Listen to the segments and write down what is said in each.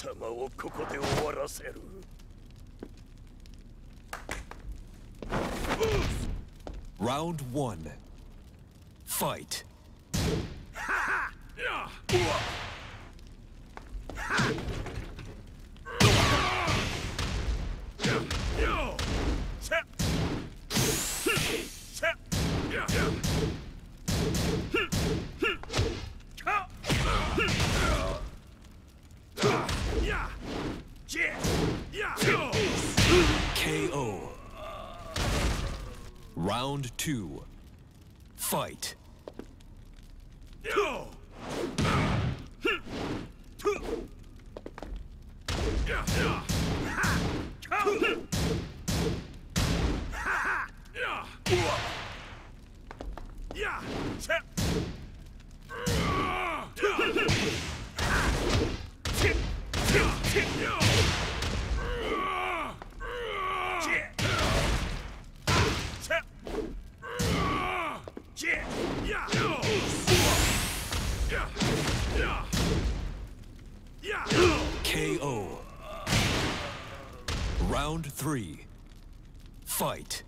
様をここで終わらせる Round one. Fight. KO. Round two. Fight. Three. Fight.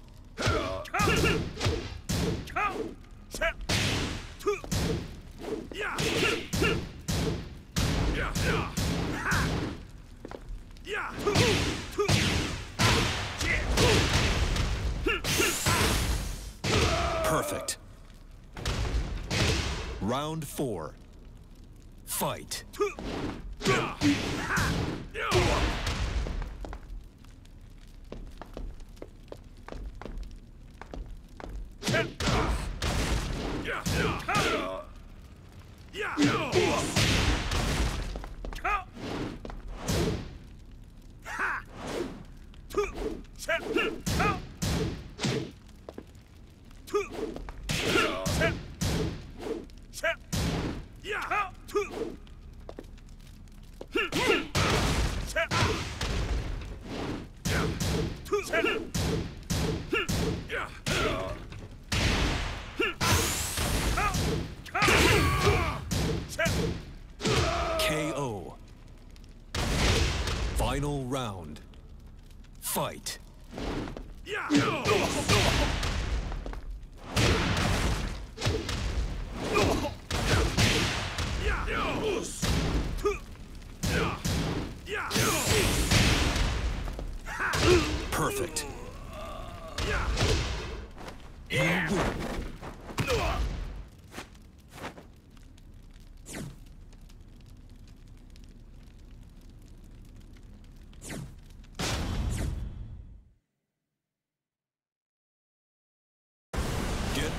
Perfect. Round four. Fight. KO. Round. Fight. Perfect. You win. Get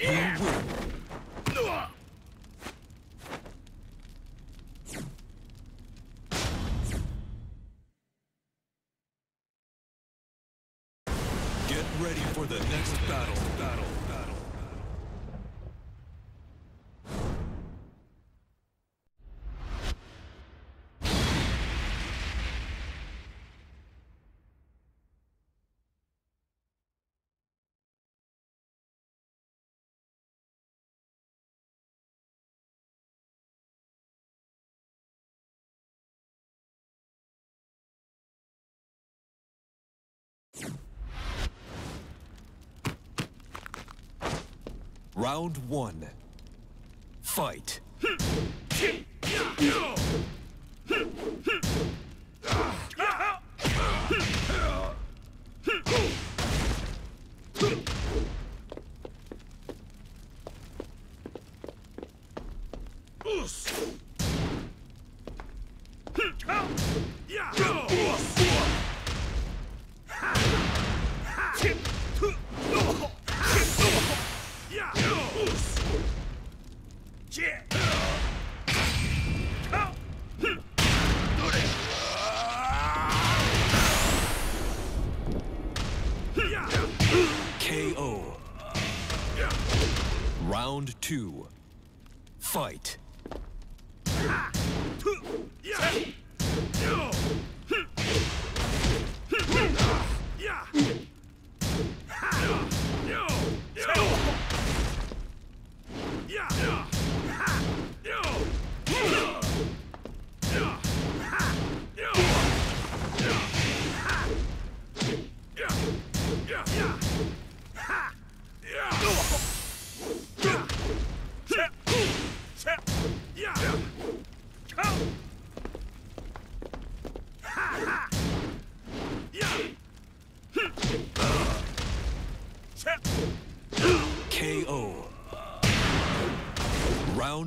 You. Round one. Fight. Hmm. Round two. Fight.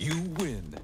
You win.